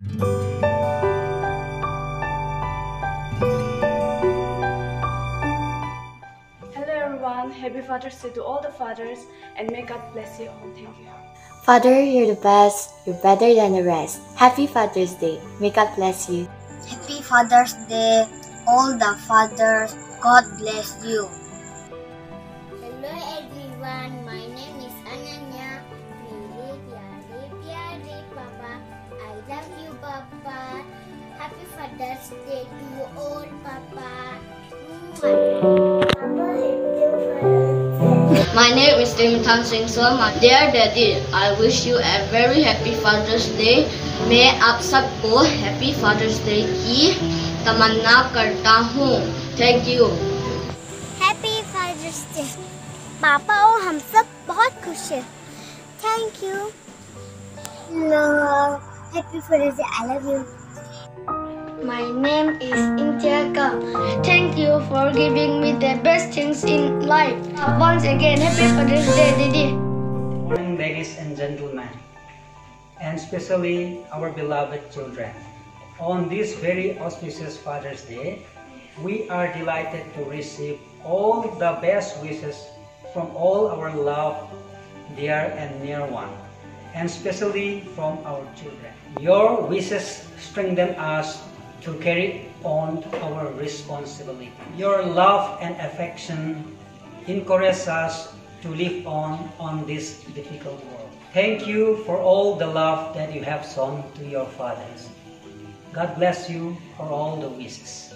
Hello everyone, happy Father's Day to all the fathers and may God bless you all. Thank you. Father, you're the best. You're better than the rest. Happy Father's Day. May God bless you. Happy Father's Day, all the fathers. God bless you. Father's Day to you all Papa. My name is Dimitan Singh Sharma. Dear Daddy, I wish you a very happy Father's Day. मैं आप सबको happy father's day की तमन्ना करता हूँ thank you Happy Father's Day. पापा और हम सब बहुत खुश हैं. Thank you. Love. Happy Father's Day. I love you. My name is Intiaka. Thank you for giving me the best things in life. Once again, happy Father's Day, Didi. morning, ladies and gentlemen, and especially our beloved children. On this very auspicious Father's Day, we are delighted to receive all the best wishes from all our loved, dear, and near one, and especially from our children. Your wishes strengthen us to carry on our responsibility. Your love and affection encourage us to live on on this difficult world. Thank you for all the love that you have shown to your fathers. God bless you for all the wishes.